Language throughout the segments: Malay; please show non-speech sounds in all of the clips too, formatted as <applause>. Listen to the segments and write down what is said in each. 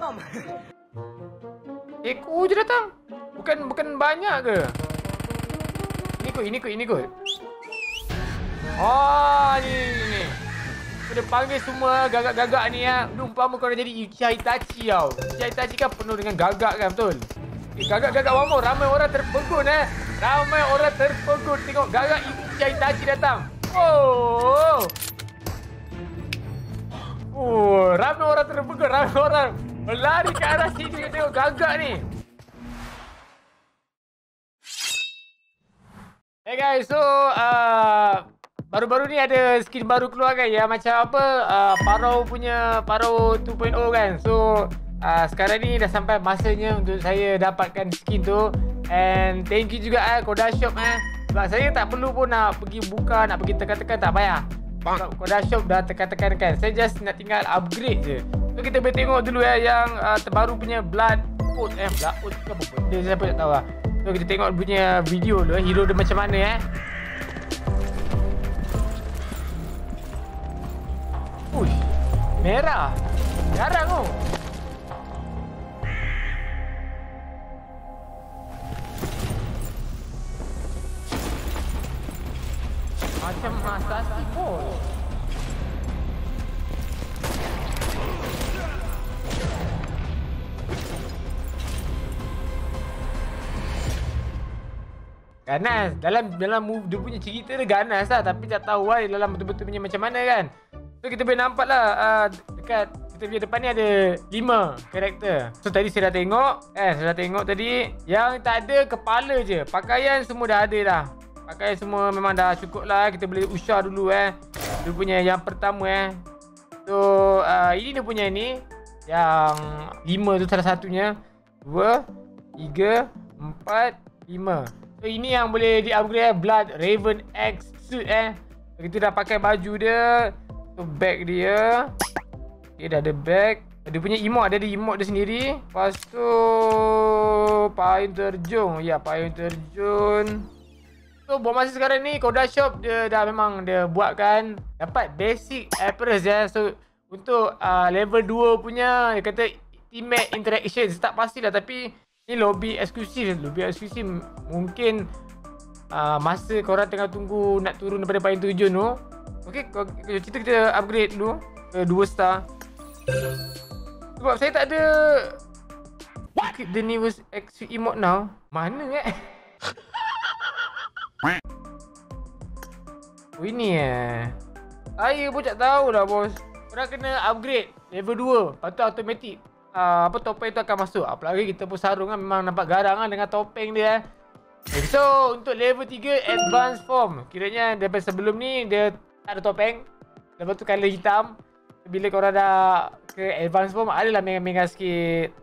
Mom. Ekor je datang. Bukan bukan banyak ke? Ini kot, ini kot, ini kot. Oh, ni, ni, ni. Kena panggil semua gagak-gagak ni ya. Lu umpama kau jadi Uchiha Itachi tau. Uchiha Itachi kan penuh dengan gagak kan, betul? Eh, gagak-gagak Wamo, ramai orang terpegun eh. Ramai orang terpegun tengok gagak Uchiha Itachi datang. Oh. Oh, ramai orang terpegun, ramai orang berlari ke arah sini tengok gagak ni. Hey guys, so uh, baru-baru ni ada skin baru keluar kan ya macam apa uh, Parau punya Parau 2.0 kan. So uh, sekarang ni dah sampai masanya untuk saya dapatkan skin tu and thank you juga eh Koda Shop eh. Sebab saya tak perlu pun nak pergi buka, nak pergi tekan-tekan tak payah. Sebab Koda Shop dah tekan-tekan kan. Saya just nak tinggal upgrade je. So kita boleh tengok dulu ya yang uh, terbaru punya Blood Oat eh. Blood Oat ke apa benda pun tak tahu lah. So kita tengok punya video dulu eh. Hero dia macam mana eh. Uish. Merah. Jarang tu. Macam Masashi pun. Ganas dalam dalam move dia punya cerita dia ganas lah tapi tak tahu lah dalam betul-betul punya macam mana kan. So kita boleh nampak lah uh, dekat kita punya depan ni ada 5 karakter. So tadi saya dah tengok eh saya dah tengok tadi yang tak ada kepala je. Pakaian semua dah ada dah. Pakaian semua memang dah cukup lah kita boleh usah dulu eh. Dia punya yang pertama eh. So uh, ini dia punya ni yang 5 tu salah satunya. 2 3 4 5 So ini yang boleh di-upgrade eh. Blood Raven X suit eh. Kita dah pakai baju dia. So bag dia. Okay dah ada bag. Dia punya emote ada di emote dia sendiri. Lepas tu payung terjun. Ya payung terjun. So buat masa sekarang ni Koda Shop dia dah memang dia buat kan. Dapat basic appearance ya. So untuk uh, level 2 punya dia kata teammate interaction. Tak pastilah tapi Ni lobby eksklusif Lobby eksklusif Mungkin uh, Masa korang tengah tunggu Nak turun daripada payung tujuh tu Okay Kita kita upgrade dulu Ke 2 star. Sebab saya tak ada What? The newest exit emote now. Mana eh? <laughs> Oh ini eh? Saya pun tak tahu dah bos. Korang kena upgrade Level 2 Lepas tu automatic uh, apa topeng tu akan masuk. Apalagi kita pun sarung kan memang nampak garang kan dengan topeng dia. Okay, so untuk level 3 advanced form. Kiranya daripada sebelum ni dia tak ada topeng. Lepas tu color hitam. Bila korang dah ke advanced form adalah mega-mega sikit.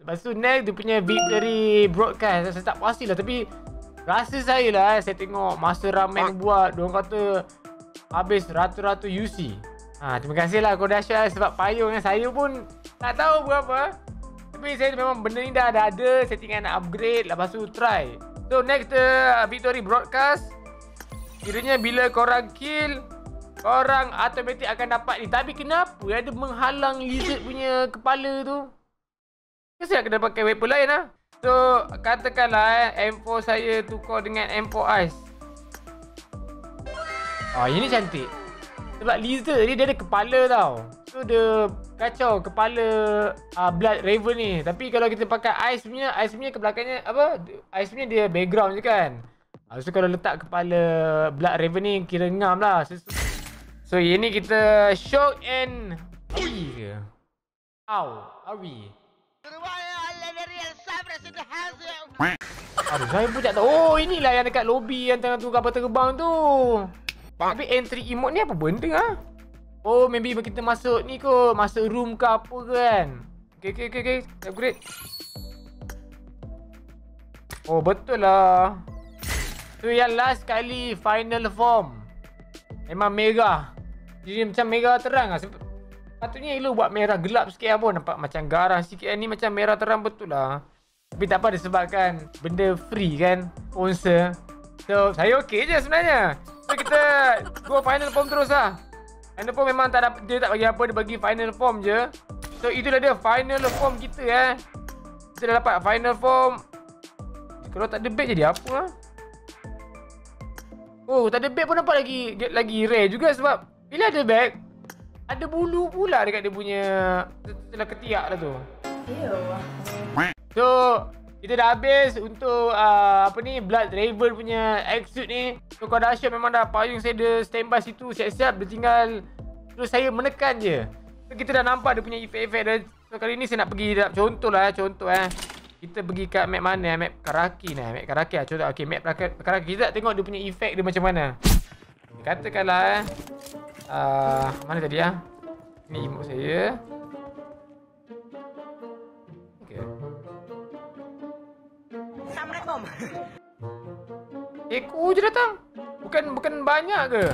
Lepas tu next dia punya victory broadcast. Saya tak pasti lah tapi rasa saya lah eh, saya tengok masa ramai buat. Diorang kata habis ratus-ratus UC. Ha, terima kasih lah Koda Syah sebab payung yang saya pun tak tahu berapa. Tapi saya memang benda ni dah, dah ada. Saya tinggal nak upgrade. Lepas tu try. So next uh, Victory Broadcast. Kiranya bila korang kill. Korang automatik akan dapat ni. Tapi kenapa ada menghalang lizard punya kepala tu? Kenapa nak kena pakai weapon lain lah? So katakanlah eh, M4 saya tukar dengan M4 Ice. Oh ini cantik. Sebab lizard ni dia ada kepala tau. So dia kacau kepala uh, Blood Raven ni. Tapi kalau kita pakai ice punya, ice punya ke belakangnya apa? Ice punya dia background je kan. Uh, so kalau letak kepala Blood Raven ni kira ngam lah. So, so ini kita shock and Awi ke? Awi. Aduh, saya pun tak tahu. Oh, inilah yang dekat lobby yang tengah tunggu kapal terbang tu. Tapi entry emote ni apa benda ah? Oh, maybe kita masuk ni kot. Masuk room ke apa kan. Okay, okay, okay. okay. Upgrade. Oh, betul lah. Tu yang last kali final form. Memang merah. Jadi macam merah terang lah. Patutnya elok buat merah gelap sikit pun. Nampak macam garang sikit ni macam merah terang betul lah. Tapi tak apa disebabkan benda free kan. Sponsor. So, saya okey je sebenarnya. So kita go final form terus lah. Final form memang tak dapat dia tak bagi apa dia bagi final form je. So itulah dia final form kita eh. Kita dah dapat final form. Kalau tak ada bag jadi apa ah? Oh, tak ada bag pun nampak lagi lagi rare juga sebab bila ada bag ada bulu pula dekat dia punya setelah ketiak dah tu. So, kita dah habis untuk uh, apa ni Blood Raven punya exit ni. So kau dah Asyam memang dah payung saya ada standby situ siap-siap tinggal terus saya menekan je. So kita dah nampak dia punya efek-efek dia. So kali ni saya nak pergi dah contoh lah contoh eh. Kita pergi kat map mana map Karaki ni map Karaki lah contoh okey map Karaki kita nak tengok dia punya efek dia macam mana. Katakanlah eh uh, mana tadi ah? Ni emote saya. Assalamualaikum. <laughs> Eko je datang. Bukan bukan banyak ke?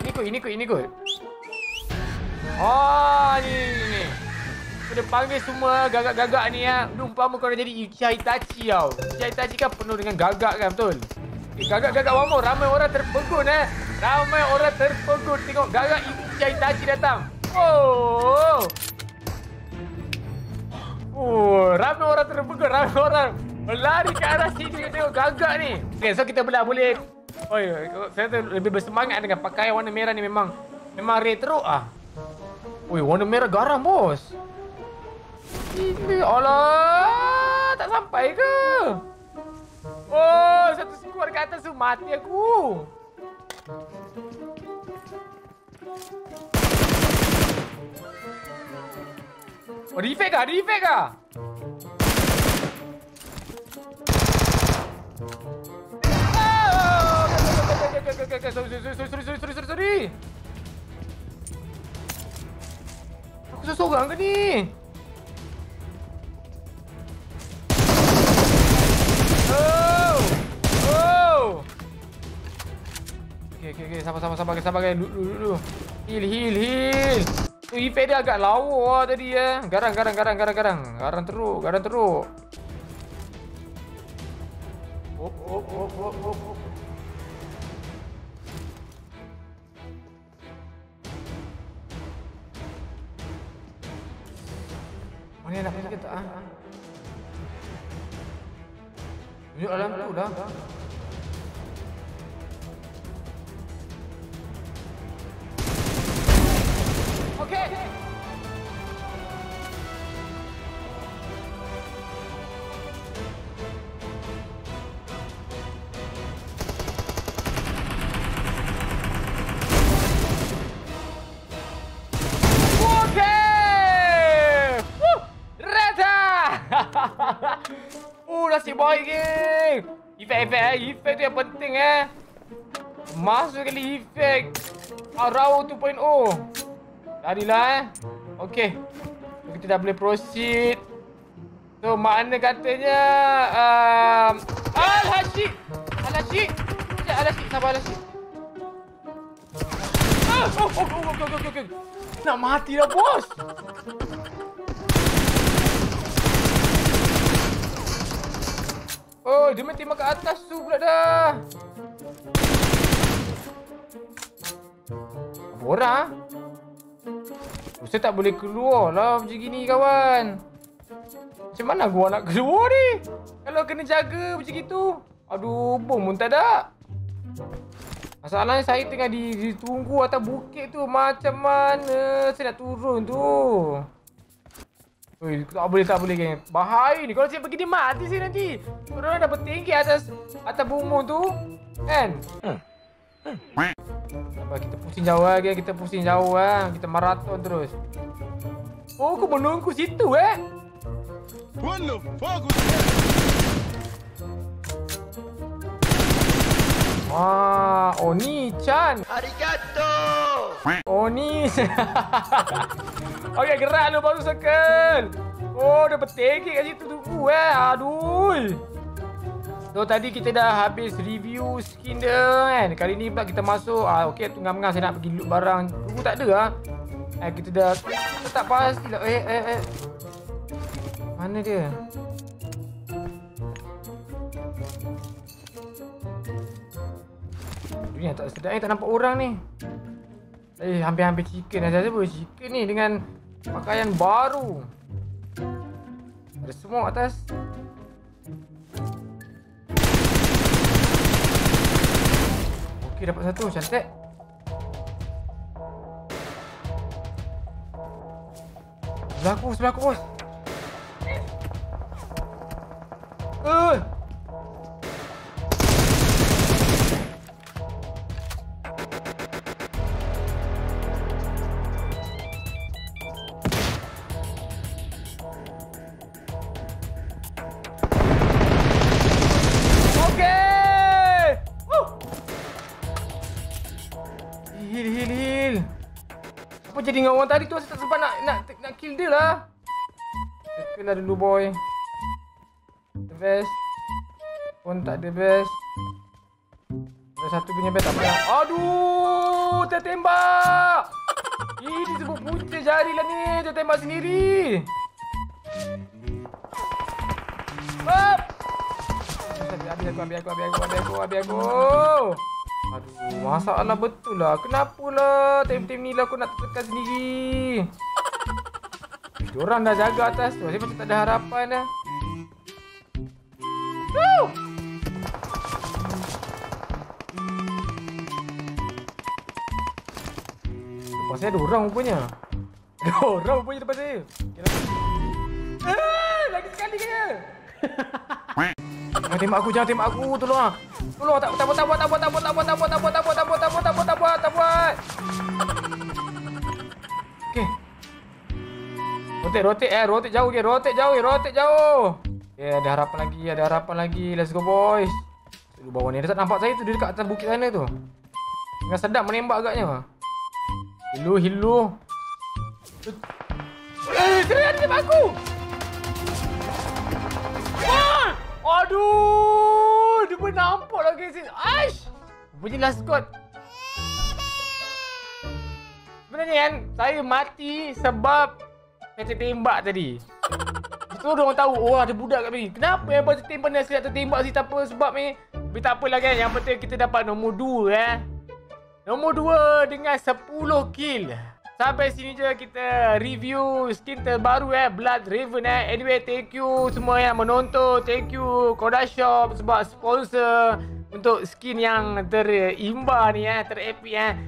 Ini kot, ini kot, ini kot. Oh, ni ni ni. Kita panggil semua gagak-gagak ni ya. Umpama kau jadi Uchiha Itachi tau. Uchiha Itachi kan penuh dengan gagak kan, betul? Eh, gagak-gagak wamo ramai orang terpegun eh. Ramai orang terpegun tengok gagak Uchiha Itachi datang. Oh. Oh, ramai orang terpegun, ramai orang berlari ke arah sini tengok gagak ni. Okay, so kita pula boleh Oh, saya tu lebih bersemangat dengan pakaian warna merah ni memang memang retro ah. Oi, warna merah garam bos. Ini Allah, tak sampai ke? Oh, satu skuad kat atas tu mati aku. Oh, ada efek kah? Sorry, sorry, sorry, sorry, sorry. Aku seorang ke ni? Oh! Oh! Okay, okay, okay. Sabar, sabar, sabar. Sabar, sabar. Dulu, dulu, dulu. Heal, heal, heal. Tu effect dia agak lawa lah tadi ya. Garang, garang, garang, garang, garang. Garang teruk, garang teruk. Oh, oh, oh, oh, oh, Tunjuk dalam tu dah. Baik geng. Efek-efek eh. Efek tu yang penting eh. Masuk sekali efek. Arau 2.0. Tadilah eh. Okay. Kita dah boleh proceed. So, mana katanya... Um, Al-Hashik! Al-Hashik! Sekejap, Al-Hashik. Sabar, Al-Hashik. Ah! Oh, oh, oh, okay, okay, okay. Nak mati dah, bos! Oh, dia main tembak kat atas tu pula dah. Orang? Oh, saya tak boleh keluar lah macam gini kawan. Macam mana gua nak keluar ni? Kalau kena jaga macam gitu. Aduh, bom pun tak ada. Masalahnya saya tengah di, ditunggu atas bukit tu. Macam mana saya nak turun tu? Oi, tak boleh tak boleh geng. Bahaya ni. Kalau saya pergi dia mati sih nanti. Orang dah bertinggi atas atas bumbung tu. Kan? Hmm. Sabar kita pusing jauh lagi, kita pusing jauh ah. Kita maraton terus. Oh, aku menunggu situ eh. What the fuck was Wah, Oni-chan. Arigato! Oni. <laughs> Okey, gerak lu baru circle. Oh, dia bertinggi kat situ tunggu eh. Aduh. So tadi kita dah habis review skin dia kan. Kali ni pula kita masuk. Ah okey tengah-tengah saya nak pergi loot barang. Tunggu tak ada ah. Eh kita dah kita tak pastilah. Eh eh eh. Mana dia? Dunia tak sedap ni tak nampak orang ni. Eh, hampir-hampir chicken dah apa chicken ni dengan pakaian baru. Ada semua atas. Okey, dapat satu. Cantik. Sebelah aku, sebelah aku, bos. Uh. Heal, heal, heal. Apa jadi dengan orang tadi tu? Saya tak sempat nak nak nak kill dia lah. Circle lah dulu boy. The best. Pun tak ada best. Ada satu punya best tak payah. Aduh, tertembak. Ini sebut punca jari lah ni. Dia tembak sendiri. Hop. Habis aku, habis aku, habis aku, habis aku, habis aku. Aduh, masalah betul lah. Kenapa lah tim-tim ni lah aku nak tekan sendiri. Diorang dah jaga atas tu. Saya macam tak ada harapan dah. Woo! Depan saya ada orang rupanya. <laughs> Ada orang rupanya depan saya. Eh, lagi sekali ke? <laughs> Jangan tembak aku, jangan tembak aku. Tolong ah. Tolong tak tak tak buat tak buat tak buat tak buat tak buat tak buat tak buat tak buat tak buat tak buat tak buat tak buat. Okey. Rotate rotate eh rotate jauh ke rotate jauh rotate jauh. Okay, ada harapan lagi, ada harapan lagi. Let's go boys. Dulu bawah ni. Dia tak nampak saya tu. Dia dekat atas bukit sana tu. Tengah sedap menembak agaknya. Hilu, hilu. Eh, dia ada aku. Aduh! Dia pun nampak lagi sini. Aish! Bunyi last god. Sebenarnya kan, saya mati sebab saya tertembak tadi. Itu orang tahu, oh ada budak kat sini. Kenapa yang baca tembak ni asyik tertembak sih tak apa sebab ni. Tapi tak apalah kan, yang penting kita dapat nombor 2 eh. Nombor 2 dengan 10 kill. Sampai sini je kita review skin terbaru eh Blood Raven eh. Anyway thank you semua yang menonton. Thank you Koda Shop sebab sponsor Untuk skin yang terimba ni eh Terepik eh.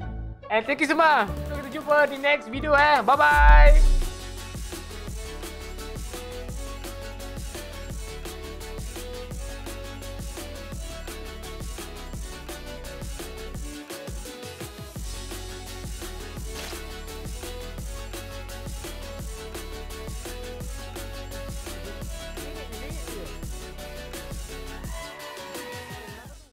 And thank you semua. Kita jumpa di next video eh. Bye bye